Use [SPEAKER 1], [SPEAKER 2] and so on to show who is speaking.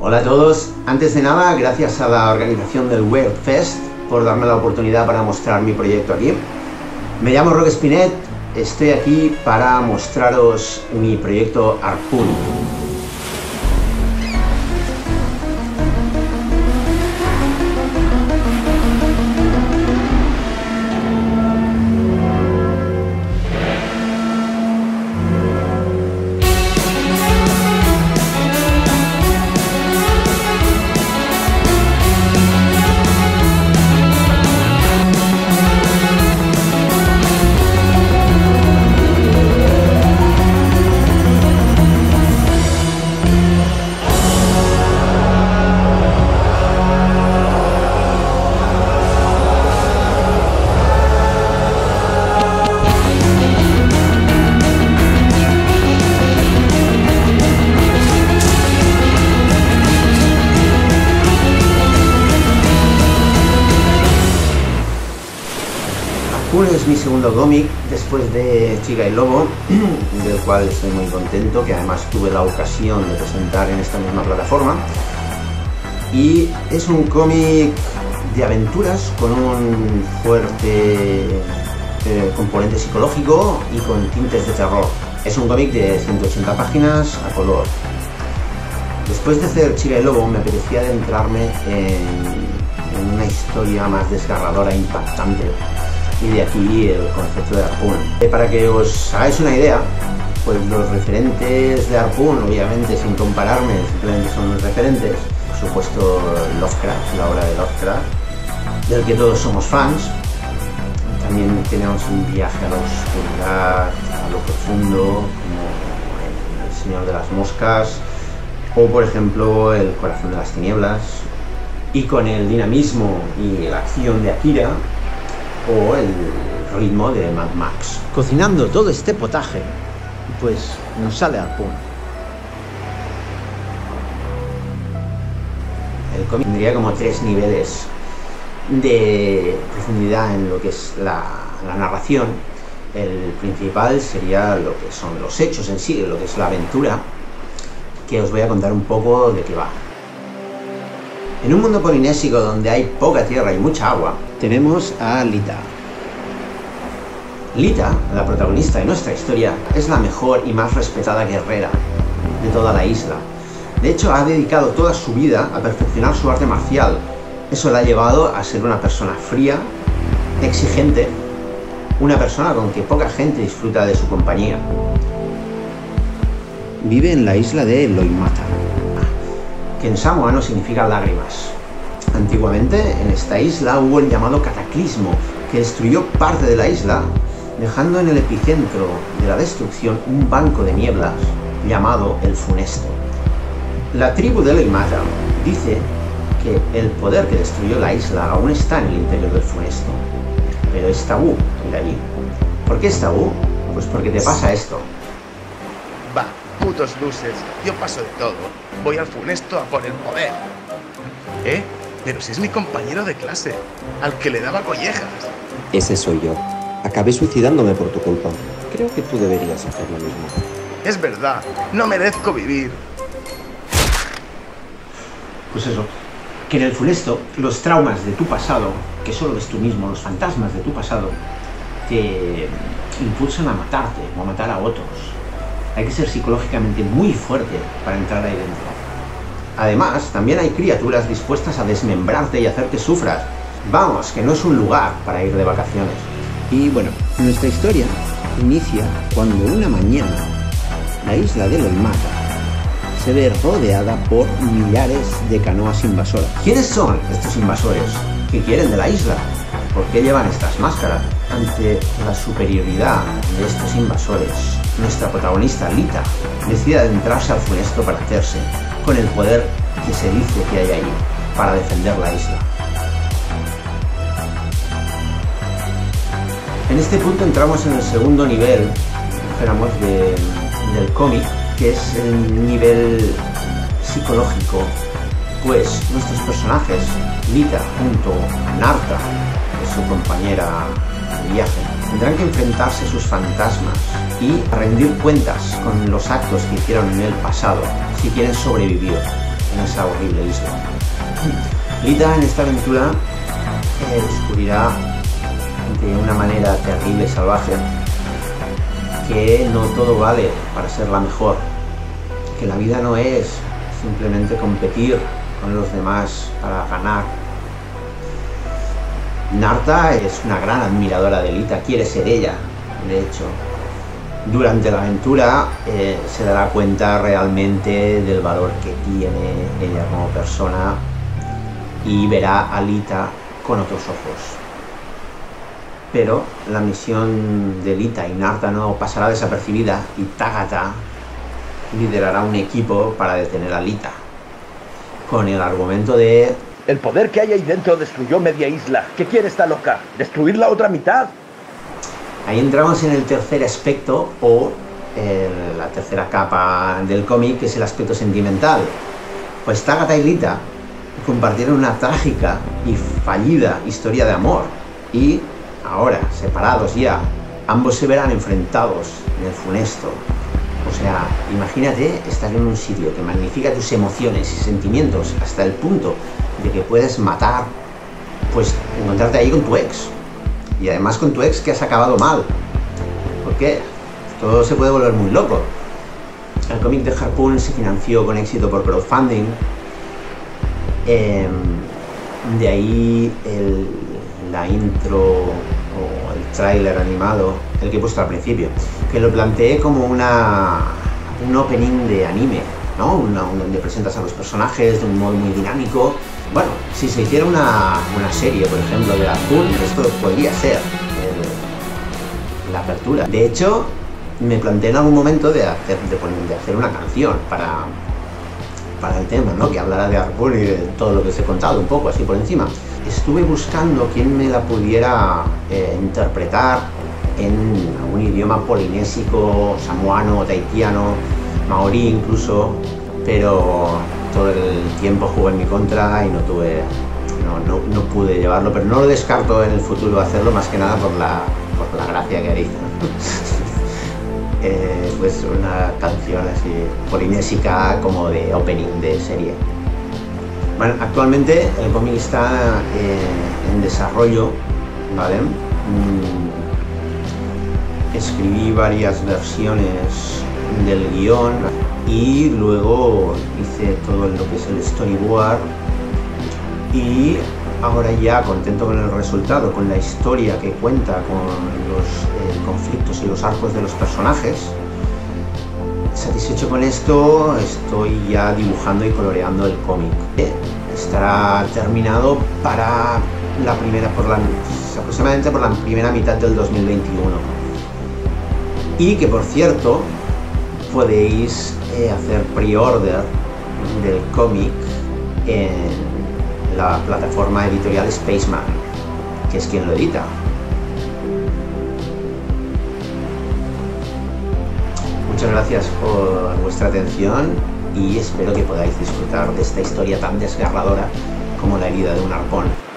[SPEAKER 1] Hola a todos, antes de nada, gracias a la organización del Web Fest por darme la oportunidad para mostrar mi proyecto aquí. Me llamo Roque Spinet, estoy aquí para mostraros mi proyecto Harpoon. Harpoon es mi segundo cómic después de Chica y Lobo, del cual estoy muy contento, que además tuve la ocasión de presentar en esta misma plataforma. Y es un cómic de aventuras con un fuerte eh, componente psicológico y con tintes de terror. Es un cómic de 180 páginas a color. Después de hacer Chica y Lobo me apetecía adentrarme en, en una historia más desgarradora e impactante y de aquí el concepto de Harpoon. Eh, para que os hagáis una idea, pues los referentes de Harpoon, obviamente sin compararme, simplemente son los referentes. Por supuesto Lovecraft, la obra de Lovecraft, del que todos somos fans. También tenemos un viaje a la oscuridad, a lo profundo, como El Señor de las Moscas, o por ejemplo El Corazón de las Tinieblas. Y con el dinamismo y la acción de Akira, o el ritmo de Mad Max. Cocinando todo este potaje, pues nos sale Harpoon. El cómic tendría como tres niveles de profundidad en lo que es la, la narración. El principal sería lo que son los hechos en sí, lo que es la aventura, que os voy a contar un poco de qué va. En un mundo polinésico donde hay poca tierra y mucha agua, tenemos a Lita. Lita, la protagonista de nuestra historia, es la mejor y más respetada guerrera de toda la isla. De hecho, ha dedicado toda su vida a perfeccionar su arte marcial. Eso la ha llevado a ser una persona fría, exigente, una persona con que poca gente disfruta de su compañía. Vive en la isla de Loimata, que en samoano significa lágrimas. Antiguamente en esta isla hubo el llamado cataclismo, que destruyó parte de la isla, dejando en el epicentro de la destrucción un banco de nieblas llamado el Funesto. La tribu de Leimata dice que el poder que destruyó la isla aún está en el interior del Funesto, pero es tabú ir allí. ¿Por qué es tabú? Pues porque te pasa esto.
[SPEAKER 2] Putos luces, yo paso de todo. Voy al funesto a por el poder. ¿Eh? Pero si es mi compañero de clase, al que le daba collejas.
[SPEAKER 3] Ese soy yo. Acabé suicidándome por tu culpa. Creo que tú deberías hacer lo mismo.
[SPEAKER 2] Es verdad, no merezco vivir.
[SPEAKER 1] Pues eso, que en el funesto los traumas de tu pasado, que solo ves tú mismo, los fantasmas de tu pasado, te impulsan a matarte o a matar a otros. Hay que ser psicológicamente muy fuerte para entrar ahí dentro. Además, también hay criaturas dispuestas a desmembrarte y hacerte sufras. Vamos, que no es un lugar para ir de vacaciones. Y bueno, nuestra historia inicia cuando una mañana la isla de Loimata se ve rodeada por millares de canoas invasoras. ¿Quiénes son estos invasores? ¿Qué quieren de la isla? ¿Por qué llevan estas máscaras? Ante la superioridad de estos invasores, nuestra protagonista Lita decide adentrarse al funesto para hacerse con el poder que se dice que hay ahí para defender la isla. En este punto entramos en el segundo nivel, del cómic, que es el nivel psicológico, pues nuestros personajes, Lita junto a Narta, su compañera de viaje, tendrán que enfrentarse a sus fantasmas y rendir cuentas con los actos que hicieron en el pasado si quieren sobrevivir en esa horrible isla. Lita en esta aventura eh, descubrirá de una manera terrible y salvaje que no todo vale para ser la mejor, que la vida no es simplemente competir con los demás para ganar. Narta es una gran admiradora de Lita, quiere ser ella, de hecho. Durante la aventura eh, se dará cuenta realmente del valor que tiene ella como persona y verá a Lita con otros ojos. Pero la misión de Lita y Narta no pasará desapercibida y Tagata liderará un equipo para detener a Lita. Con el argumento de...
[SPEAKER 4] El poder que hay ahí dentro destruyó media isla. ¿Qué quiere esta loca? ¿Destruir la otra mitad?
[SPEAKER 1] Ahí entramos en el tercer aspecto o el, la tercera capa del cómic, que es el aspecto sentimental. Pues Tagata y Lita compartieron una trágica y fallida historia de amor y ahora, separados ya, ambos se verán enfrentados en el funesto. O sea, imagínate estar en un sitio que magnifica tus emociones y sentimientos hasta el punto de que puedes matar, pues encontrarte ahí con tu ex. Y además con tu ex que has acabado mal. ¿Por qué? Todo se puede volver muy loco. El cómic de Harpoon se financió con éxito por crowdfunding. Eh, de ahí la intro o tráiler animado, el que he puesto al principio, que lo planteé como una, un opening de anime, ¿no? Una, donde presentas a los personajes de un modo muy dinámico. Bueno, si se hiciera una, una serie, por ejemplo, de Azul, esto podría ser el, la apertura. De hecho, me planteé en algún momento de hacer, de, de hacer una canción para, para el tema, ¿no? que hablara de Harpoon y de todo lo que os he contado, un poco así por encima. Estuve buscando quién me la pudiera eh, interpretar en algún idioma polinésico, samoano, tahitiano, maorí incluso, pero todo el tiempo jugó en mi contra y no tuve, no, no, no pude llevarlo, pero no lo descarto en el futuro hacerlo más que nada por la, por la gracia que haría. eh, pues una canción así polinésica como de opening de serie. Bueno, actualmente el cómic está eh, en desarrollo, ¿vale? Mm, escribí varias versiones del guion y luego hice todo lo que es el storyboard y ahora ya contento con el resultado, con la historia que cuenta, con los eh, conflictos y los arcos de los personajes. Satisfecho con esto, estoy ya dibujando y coloreando el cómic. Estará terminado para la primera, por la, aproximadamente por la primera mitad del 2021. Y que por cierto, podéis eh, hacer pre-order del cómic en la plataforma editorial Spaceman, que es quien lo edita. Muchas gracias por vuestra atención y espero que podáis disfrutar de esta historia tan desgarradora como la herida de un arpón.